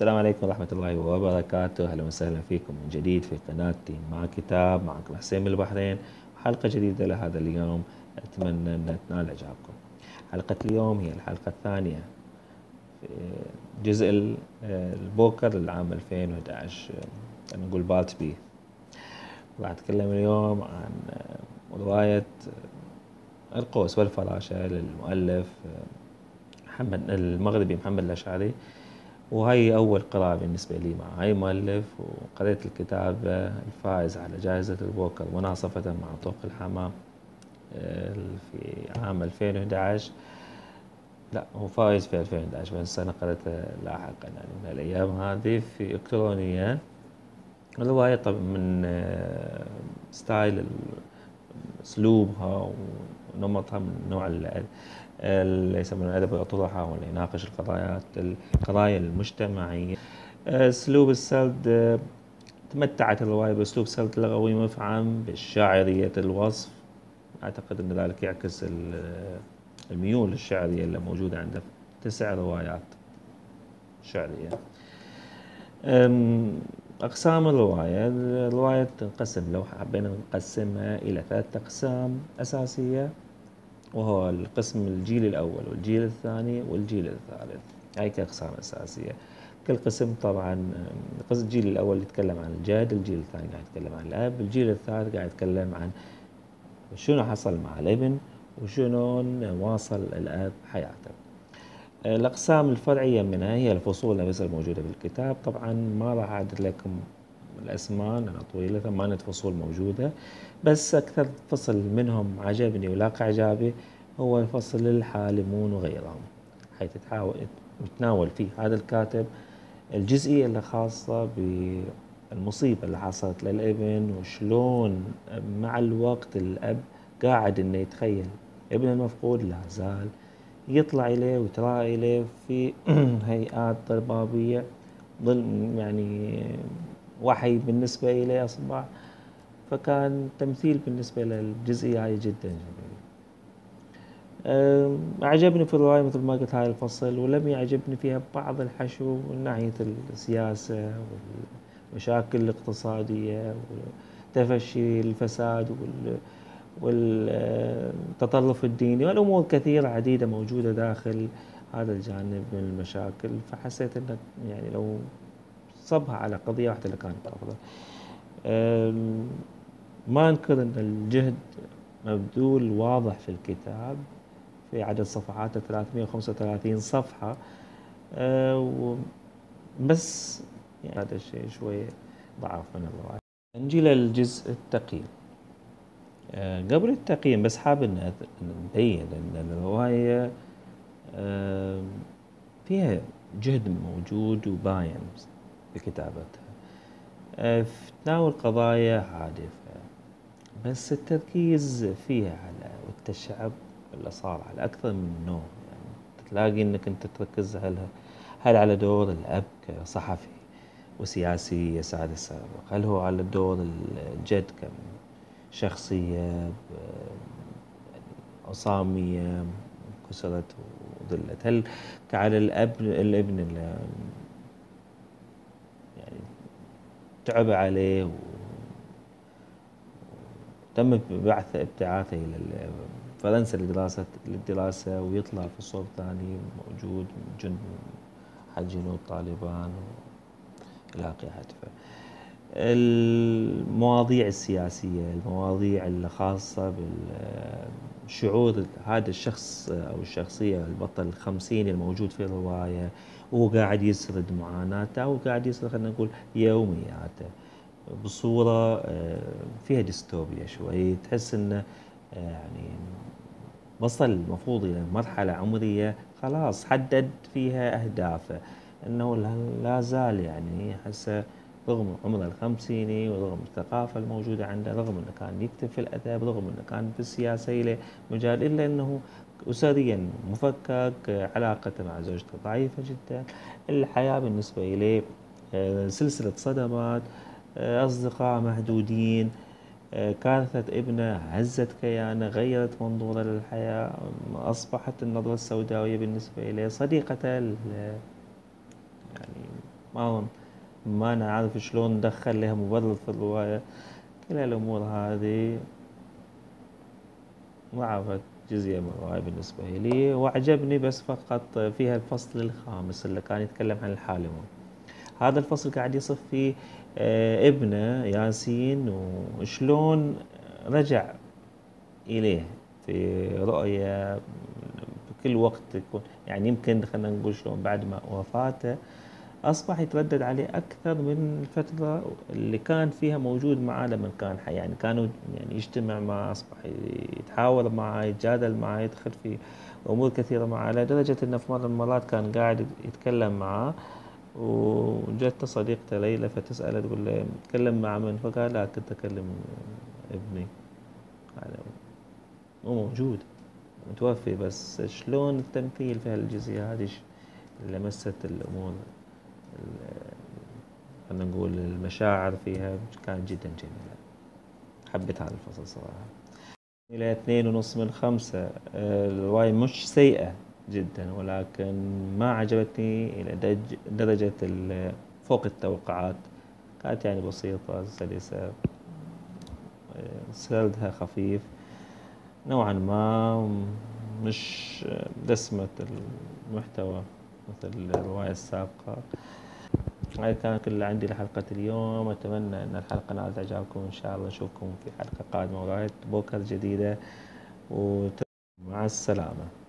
السلام عليكم ورحمة الله وبركاته. أهلا وسهلا فيكم من جديد في قناتي مع كتاب معكم حسين من البحرين. حلقة جديدة لهذا اليوم. أتمنى أن تنال إعجابكم. حلقة اليوم هي الحلقة الثانية في جزء البوكر للعام 2011 نقول بات بي. راح أتكلم اليوم عن رواية القوس والفراشة للمؤلف محمد المغربي محمد الأشعري. وهي أول قراءة بالنسبة لي مع أي مؤلف وقريت الكتاب الفائز على جائزة البوكر مناصفة مع طوق الحمام آه، في عام 2011 لا هو فايز في 2011 بس أنا قريته لاحقا يعني من الأيام هذه في إلكترونيا الرواية طبعا من آه، style أسلوبها ونمطها من نوع اللي يسمونه الأدب الأطروحة واللي يناقش القضايا القضايا المجتمعية. أسلوب السرد تمتعت الرواية بأسلوب سرد لغوي مفعم بالشاعرية الوصف. أعتقد أن ذلك يعكس الميول الشعرية اللي موجودة عنده تسع روايات شعرية. أقسام الرواية. الرواية تنقسم لو حبينا نقسمها إلى ثلاثة أقسام أساسية وهو القسم الجيل الأول والجيل الثاني والجيل الثالث. هاي كأقسام أساسية. كل قسم طبعا القسم الجيل الأول يتكلم عن الجد الجيل الثاني قاعد يتكلم عن الأب الجيل الثالث قاعد يتكلم عن شنو حصل مع الابن وشنو واصل الأب حياته. الأقسام الفرعية منها هي الفصول نفسها الموجودة بالكتاب طبعا ما راح أعدد لكم الأسماء لأنها طويلة ثمانية فصول موجودة. بس أكثر فصل منهم عجبني ولاقى إعجابي هو الفصل الحالمون وغيرهم حيث يتناول فيه هذا الكاتب الجزئية اللي خاصة بالمصيبة اللي حصلت للإبن وشلون مع الوقت الأب قاعد إنه يتخيل ابن المفقود لا زال يطلع إليه ويتراءى إليه في هيئات ضبابية ظل يعني وحي بالنسبة إليه أصبح. فكان تمثيل بالنسبة للجزئية هاي جدا جميل. أعجبني في الرواية مثل ما قلت هاي الفصل ولم يعجبني فيها بعض الحشو من ناحية السياسة والمشاكل الاقتصادية وتفشي الفساد والتطرف الديني والأمور كثيرة عديدة موجودة داخل هذا الجانب من المشاكل. فحسيت أنه يعني لو صبها على قضية واحدة لكانت أفضل. ما أنكر أن الجهد مبذول واضح في الكتاب في عدد صفحاته 335 صفحة. أه بس يعني هذا الشيء شوية ضعف من الرواية. نجي للجزء أه قبل التقييم بس حاب إن نبين إن الرواية أه فيها جهد موجود وباين بكتابتها. أه تناول قضايا هادفة بس التركيز فيها على والتشعب صار على أكثر من نوع. يعني تلاقي أنك أنت تركز هل هل على دور الأب كصحفي وسياسي يسعد السابق؟ هل هو على دور الجد كشخصية عصامية كسرت وظلت. هل على الأب الابن اللي يعني تعب عليه تم بعث ابتعاثه إلى فرنسا لدراسة للدراسة ويطلع في صوب ثاني موجود جند حد جنود طالبان إلى حتفه المواضيع السياسية المواضيع الخاصة بالشعور هذا الشخص أو الشخصية البطل الخمسيني الموجود في الرواية وهو قاعد يسرد معاناته وقاعد يسرد خلينا نقول يومياته بصورة آه، فيها ديستوبيا شوي تحس إنه آه، يعني وصل المفروض إلى مرحلة عمرية خلاص حدد فيها أهدافه إنه لا زال يعني هسه رغم عمره الخمسيني ورغم الثقافة الموجودة عنده رغم إنه كان يكتب في الادب رغم إنه كان في السياسة له مجال إلا إنه اسريا مفكك علاقته مع زوجته ضعيفة جدا. الحياة بالنسبة إليه آه، سلسلة صدمات أصدقاء محدودين كارثة ابنه هزت كيانه غيرت منظوره للحياة أصبحت النظرة السوداوية بالنسبة إليه صديقته يعني ما ما نعرف شلون ندخل لها مبرر في الرواية كل هالأمور هذه ما عرفت جزئية من الرواية بالنسبة لي وعجبني بس فقط فيها الفصل الخامس اللي كان يتكلم عن الحالمون. هذا الفصل قاعد يصف فيه آه، ابنه ياسين وشلون رجع إليه في رؤية بكل وقت يكون يعني يمكن خلينا نقول شلون بعد ما وفاته أصبح يتردد عليه أكثر من الفترة اللي كان فيها موجود معاه لما كان حي. يعني كانوا يعني يجتمع معه أصبح يتحاور معه يتجادل معه يدخل في أمور كثيرة معه لدرجة أنه في مرة من المرات كان قاعد يتكلم معه وجت صديقته ليلى فتسأله تقول له تكلم مع من؟ فقال لا كنت أكلم ابني. هذا مو موجود متوفي بس شلون التمثيل في هالجزئية هذه؟ لمست الأمور؟ خلينا نقول المشاعر فيها كانت جدا جميلة. حبيت هذا الفصل صراحة. إلى اثنين ونص من خمسة الرواية مش سيئة جدا ولكن ما عجبتني إلى درجة فوق التوقعات. كانت يعني بسيطة سلسة سردها خفيف نوعا ما مش دسمة المحتوى. مثل الرواية السابقة. هاي كان كل اللي عندي لحلقة اليوم. أتمنى أن الحلقة نالت إعجابكم. إن شاء الله نشوفكم في حلقة قادمة. ورواية بوكر جديدة. ومع السلامة.